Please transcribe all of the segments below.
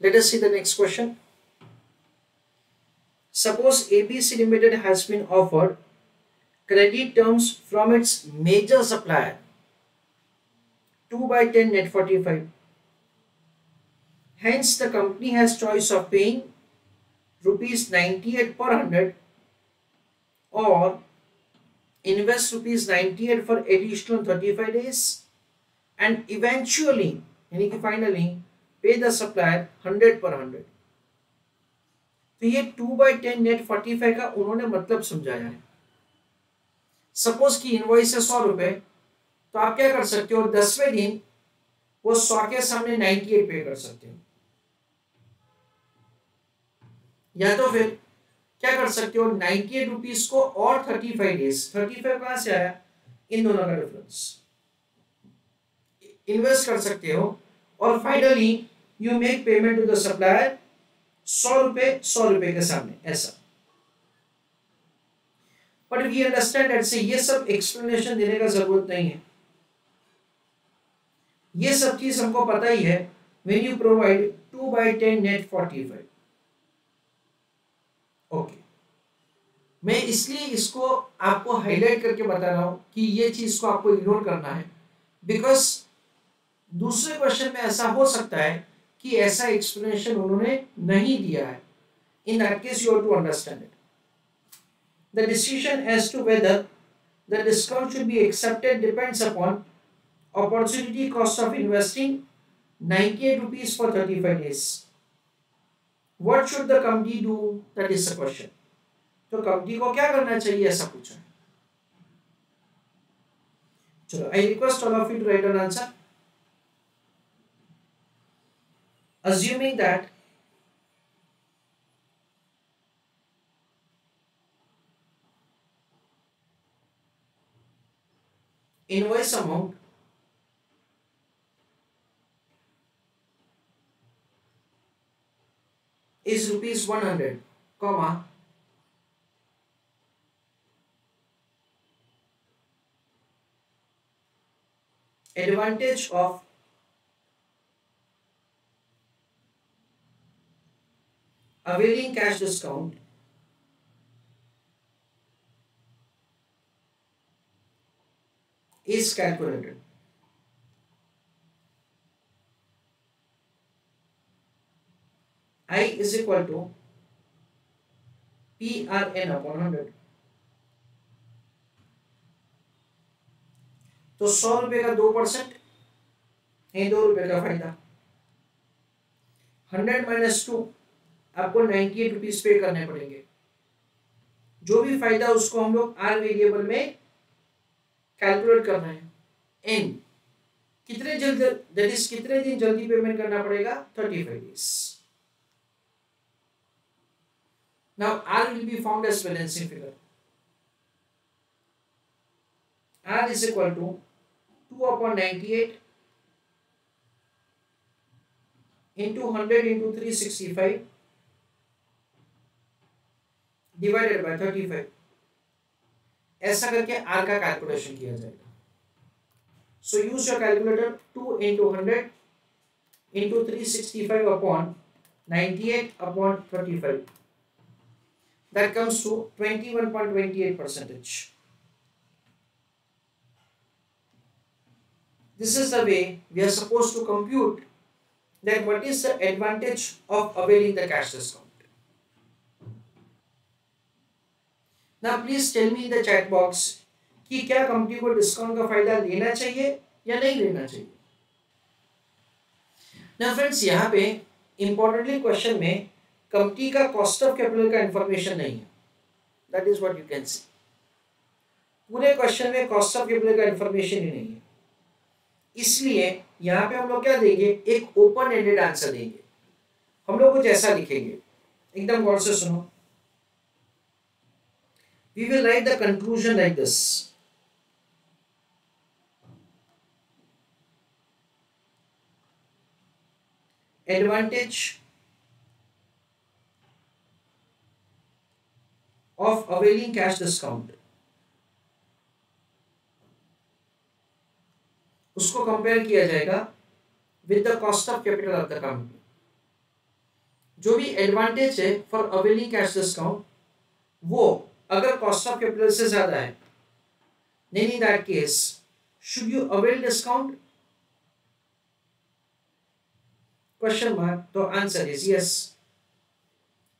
Let us see the next question. Suppose ABC Limited has been offered credit terms from its major supplier 2 by 10 net 45. Hence the company has choice of paying rupees 98 per 100 or invest rupees 98 for additional 35 days and eventually यानी कि finally पे the supplier 100 पर 100 तो ये 2 by ten net 45 का उन्होंने मतलब समझाया है। सपोज़ की इनवॉइस है सौ रुपए तो आप क्या कर सकते हो? दसवें दिन वो सौ के सामने 98 पे कर सकते हो। या तो फिर क्या कर सकते हो? नाइनटी एट रुपीज़ को और 35 डेज़ 35 कहाँ से आया? इन दोनों का डिफरेंस इन्वेस्ट कर सकते हो। और finally you make payment to the supplier सौ रुपए सौ रुपए के सामने, ऐसा। बट वी अंडरस्टैंड एट से ये सब एक्सप्लेनेशन देने का ज़रूरत नहीं है। ये सब चीज़ हमको पता ही है when you provide two by ten net forty five okay मैं इसलिए इसको आपको हाईलाइट करके बता रहा हूँ कि ये चीज़ को आपको इग्नोर करना है। बिकॉज़ दूसरे क्वेश्चन में ऐसा हो सकता है कि ऐसा एक्सप्लेनेशन उन्होंने नहीं दिया है। In that case you to understand it the decision as to whether the discount should be accepted depends upon opportunity cost of investing 98 rupees for 35 days. What should the company do? That is the question. तो company को क्या करना चाहिए ऐसा पूछा चलो I request all of you to write an answer assuming that invoice amount is rupees 100 comma advantage of availing cash discount is calculated. I is equal to PRN upon 100. तो सौ रुपए का दो परसेंट है दो रुपए का फ़ायदा हंड्रेड माइनस टू आपको नाइन्टी एट रुपीज़ पे करने पड़ेंगे। जो भी फ़ायदा उसको हम लोग आर वेरिएबल में कैलकुलेट करना है। एन कितने जल्द इज़ कितने दिन जल्दी पेमेंट करना पड़ेगा? Thirty five days now, r will be found as balancing figure r is equal to 2 upon 98 into 100 into 365 divided by thirty five ऐसा करके आर का कैलकुलेशन किया जाएगा so use your calculator two into hundred into three sixty five upon ninety eight upon thirty five that comes to 21.28 percentage. This is the way we are supposed to compute that what is the advantage of availing the cash discount. ना please tell me in the chat box कि क्या company को discount का फ़ायदा लेना चाहिए या नहीं लेना चाहिए? ना फ्रेंड्स यहाँ पे इंपॉर्टेंटली क्वेश्चन में कंपनी का कॉस्ट ऑफ़ कैपिटल का इंफॉर्मेशन नहीं है। That is what you can see पूरे क्वेश्चन में कॉस्ट ऑफ़ कैपिटल का इंफॉर्मेशन ही नहीं है। इसलिए यहाँ पे हम लोग क्या देंगे? एक ओपन एंडेड आंसर देंगे। हम लोग कुछ ऐसा लिखेंगे। एकदम गौर से सुनो। We will write the conclusion like this. Advantage of availing cash discount. उसको कंपेयर किया जाएगा with the cost of capital of the company जो भी एडवांटेज है फॉर अवेलिंग कैश डिस्काउंट वो अगर कॉस्ट ऑफ़ कैपिटल से ज़्यादा है, then in that case, should you avail discount? Question mark तो आंसर इज़ यस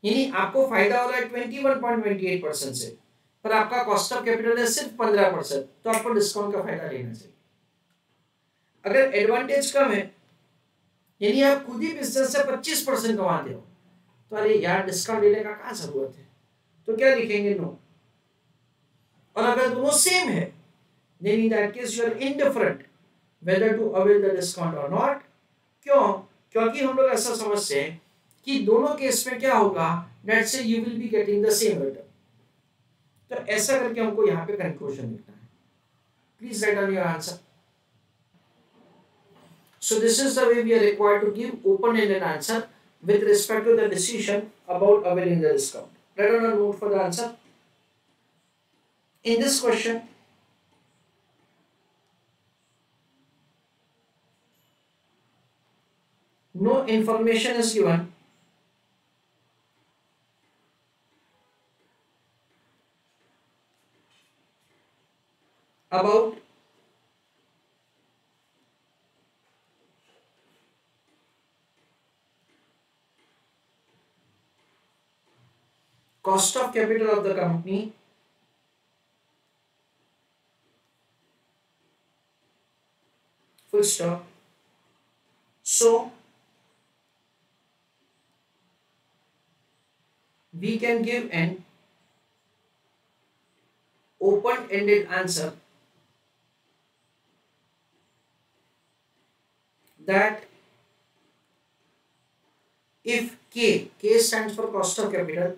यानी आपको फ़ायदा हो रहा है twenty one point twenty eight percent से, पर आपका कॉस्ट ऑफ़ कैपिटल है सिर्फ़ पंद्रह परसेंट तो आपको डिस्काउंट का फ़ायदा लेना चाहिए। अगर एडवांटेज कम है, यानी आप खुद ही बिज़नेस से पच्चीस परसेंट कमाते हो तो अरे यार डिस्काउंट लेने का कहा ज़रूरत है? तो क्या लिखेंगे? नो और अगर दोनों सेम है then in that case you are indifferent whether to avail the discount और नॉट क्यों? क्योंकि हम लोग ऐसा समझते हैं कि दोनों केस में क्या होगा? दैट से you will be getting the same return तो ऐसा करके हमको यहाँ पे कंक्लूजन लिखना है। Please write on your answer so this is the way we are required to give open ended answer with respect to the decision about availing the discount Down a note for the answer. In this question, no information is given about cost of capital of the company. Full stop. So we can give an open-ended answer that if K, K stands for cost of capital,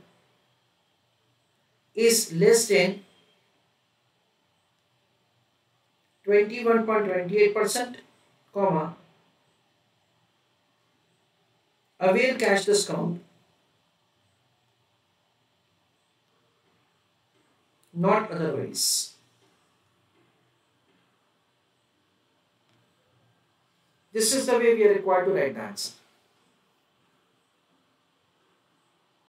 is less than 21.28%, comma, avail cash discount not otherwise. This is the way we are required to write the answer.